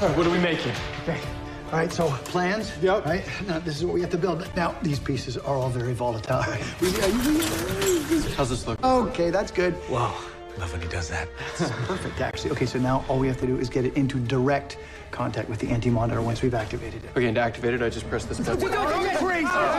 All right, what are we making? Okay. All right, so plans. Yep. Right. Now, this is what we have to build. Now, these pieces are all very volatile. We- How's this look? okay, that's good. Wow. Love when he does that. Perfect, actually. Okay, so now all we have to do is get it into direct contact with the anti-monitor once we've activated it. Okay, and to activate it, I just press this button. crazy. Okay, relax.